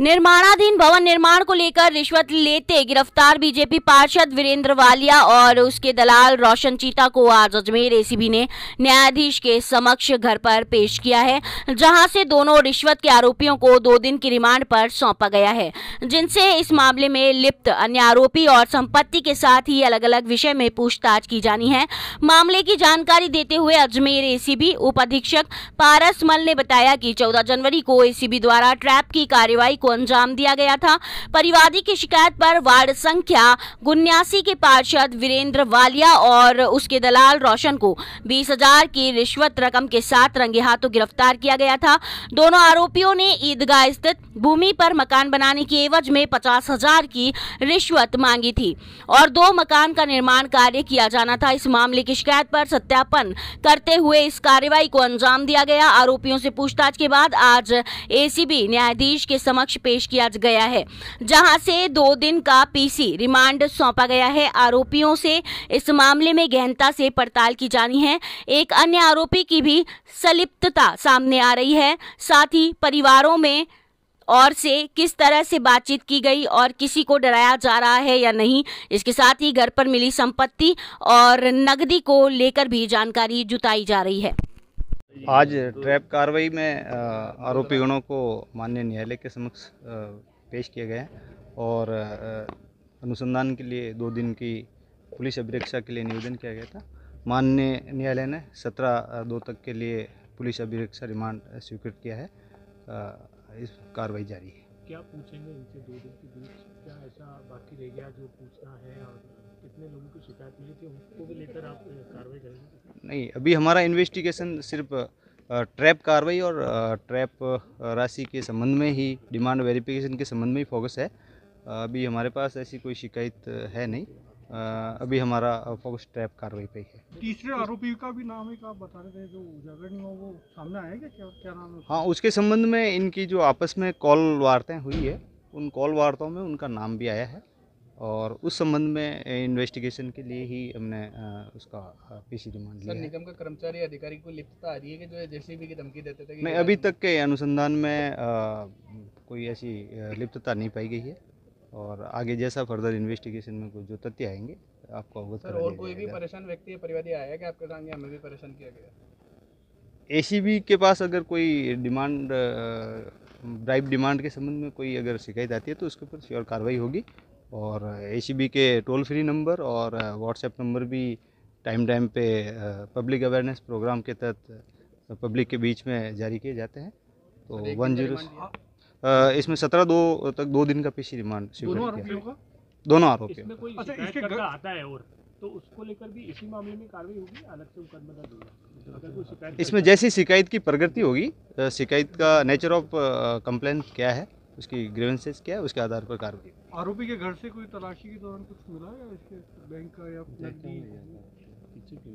निर्माणाधीन भवन निर्माण को लेकर रिश्वत लेते गिरफ़्तार बीजेपी पार्षद वीरेंद्र वालिया और उसके दलाल रोशन चीता को आज अजमेर एसीबी ने न्यायाधीश के समक्ष घर पर पेश किया है, जहाँ से दोनों रिश्वत के आरोपियों को दो दिन की रिमांड पर सौंपा गया है, जिनसे इस मामले में लिप्त अन्य आरोपी और संपत्ति के साथ ही अलग अलग विषय में पूछताछ की जानी है। मामले की जानकारी देते हुए अजमेर एसीबी उप अधीक्षक पारस मल ने बताया कि 14 जनवरी को एसीबी द्वारा ट्रैप की कार्रवाई को अंजाम दिया गया था। परिवादी की शिकायत पर वार्ड संख्या गुन्यासी के पार्षद वीरेंद्र वालिया और उसके दलाल रोशन को बीस हज़ार की रिश्वत रकम के साथ रंगे हाथों गिरफ़्तार किया गया था। दोनों आरोपियों ने ईदगाह स्थित भूमि पर मकान बनाने की एवज में पचास हज़ार की रिश्वत मांगी थी और दो मकान का निर्माण कार्य किया जाना था। इस मामले की शिकायत पर सत्यापन करते हुए इस कार्रवाई को अंजाम दिया गया। आरोपियों से पूछताछ के बाद आज एसीबी न्यायाधीश के समक्ष समक्ष पेश किया गया है, जहाँ से दो दिन का पीसी रिमांड सौंपा गया है। आरोपियों से इस मामले में गहनता से पड़ताल की जानी है। एक अन्य आरोपी की भी संलिप्तता सामने आ रही है। साथ ही परिवारों में और से किस तरह से बातचीत की गई और किसी को डराया जा रहा है या नहीं, इसके साथ ही घर पर मिली संपत्ति और नकदी को लेकर भी जानकारी जुटाई जा रही है। आज ट्रैप कार्रवाई में आरोपी गणों को माननीय न्यायालय के समक्ष पेश किया गया और अनुसंधान के लिए दो दिन की पुलिस अभिरक्षा के लिए निवेदन किया गया था। माननीय न्यायालय ने सत्रह दो तक के लिए पुलिस अभिरक्षा रिमांड स्वीकृत किया है। इस कार्रवाई जारी है। क्या पूछेंगे इनसे दो दिन के बीच? क्या ऐसा बाकी रह गया जो पूछना है और कितने लोगों की शिकायत मिली थी? उनको भी लेकर आप कार्रवाई करेंगे? नहीं अभी हमारा इन्वेस्टिगेशन सिर्फ़ ट्रैप कार्रवाई और ट्रैप राशि के संबंध में ही डिमांड वेरिफिकेशन के संबंध में ही फोकस है। अभी हमारे पास ऐसी कोई शिकायत है नहीं। अभी हमारा फोकस ट्रैप कार्रवाई पे है तीसरे आरोपी का भी नाम है आप बता रहे थे जो उजागर वो सामने आएगा क्या? क्या नाम है हाँ उसके संबंध में इनकी जो आपस में कॉल वार्ताएँ हुई है उन कॉल वार्ताओं में उनका नाम भी आया है। और उस संबंध में इन्वेस्टिगेशन के लिए ही हमने उसका पीसी रिमांड लिया निगम का कर्मचारी अधिकारी को लिप्तता आ रही है कि जो है जेसीबी की धमकी देते थे नहीं अभी तक के अनुसंधान में आ, कोई ऐसी लिप्तता नहीं पाई गई है। और आगे जैसा फर्दर इन्वेस्टिगेशन में जो तथ्य आएँगे आपको अवगत करा और कोई भी परेशान व्यक्ति परिवादी आया कि आपके संग हमें भी परेशान किया गया? एसीबी के पास अगर कोई डिमांड ड्राइव डिमांड के संबंध में कोई अगर शिकायत आती है तो उसके ऊपर श्योर कार्रवाई होगी। और ए के टोल फ्री नंबर और व्हाट्सएप नंबर भी टाइम टाइम पे पब्लिक अवेयरनेस प्रोग्राम के तहत पब्लिक के बीच में जारी किए जाते हैं। तो वन ज़ीरो इसमें सत्रह दो तक दो दिन का पीसी रिमांड दोनों आरोपियों अच्छा आता है और तो उसको लेकर भी इसी मामले में कार्रवाई होगी अलग से मुकदमा इसमें जैसी शिकायत की प्रगति होगी शिकायत का नेचर ऑफ़ कंप्लेंट क्या है? उसकी ग्रीवेंसेस क्या है उसके आधार पर कार्रवाई आरोपी के घर से कोई तलाशी के दौरान कुछ मिला या इसके बैंक का या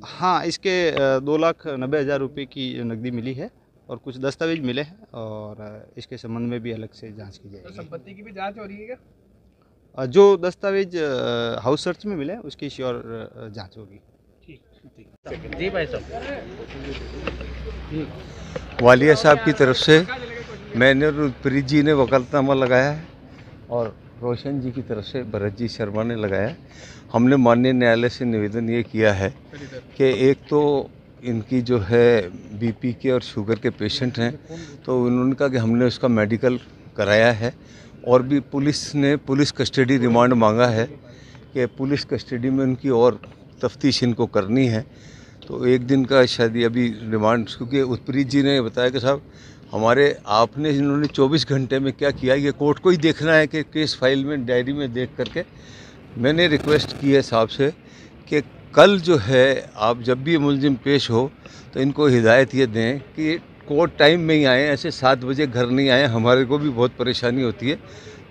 हाँ इसके दो लाख नब्बे हज़ार रुपये की नकदी मिली है और कुछ दस्तावेज़ मिले हैं और इसके संबंध में भी अलग से जाँच की जाएगी। तो संपत्ति की भी जाँच हो रही है क्या? जो दस्तावेज़ हाउस सर्च में मिले हैं उसकी श्योर जाँच होगी। जी भाई साहब। वालिया साहब की तरफ़ से मैंने और प्रीत जी ने वकालतनामा लगाया है और रोशन जी की तरफ़ से भरत जी शर्मा ने लगाया हमने माननीय न्यायालय से निवेदन ये किया है कि एक तो इनकी जो है बीपी के और शुगर के पेशेंट हैं तो उन्होंने कहा कि हमने उसका मेडिकल कराया है और भी पुलिस ने, पुलिस कस्टडी रिमांड मांगा है कि पुलिस कस्टडी में उनकी और तफ्तीश इनको करनी है। तो एक दिन का शायद अभी रिमांड, क्योंकि उत्प्रीत जी ने बताया कि साहब हमारे आपने इन्होंने 24 घंटे में क्या किया? ये कोर्ट को ही देखना है कि केस फ़ाइल में डायरी में देख करके। मैंने रिक्वेस्ट की है साहब से कि कल जो है आप जब भी मुलजिम पेश हो तो इनको हिदायत ये दें कि कोर्ट टाइम में ही आए ऐसे सात बजे घर नहीं आए हमारे को भी बहुत परेशानी होती है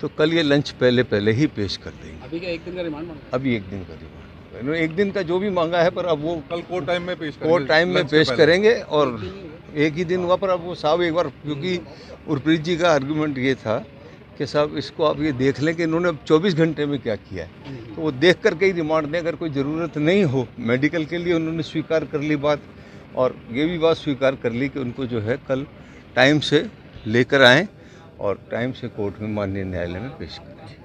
तो कल ये लंच पहले पहले ही पेश कर देंगे। अभी क्या एक दिन का रिमांड अभी एक दिन का रिमांड एक दिन का जो भी मांगा है पर अब वो कल कोर्ट टाइम में पेश कोर्ट टाइम में पेश करेंगे और एक ही दिन हुआ, पर अब वो साहब एक बार, क्योंकि उर्प्रीत जी का आर्गूमेंट ये था कि साहब, इसको आप ये देख लें कि इन्होंने अब 24 घंटे में क्या किया है। तो वो देख कर के ही रिमांड दें, अगर कोई ज़रूरत नहीं हो मेडिकल के लिए उन्होंने स्वीकार कर ली बात, और ये भी बात स्वीकार कर ली कि उनको जो है कल टाइम से लेकर आएँ, और टाइम से कोर्ट में माननीय न्यायालय में पेश करें।